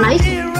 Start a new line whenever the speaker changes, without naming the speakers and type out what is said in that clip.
Nice.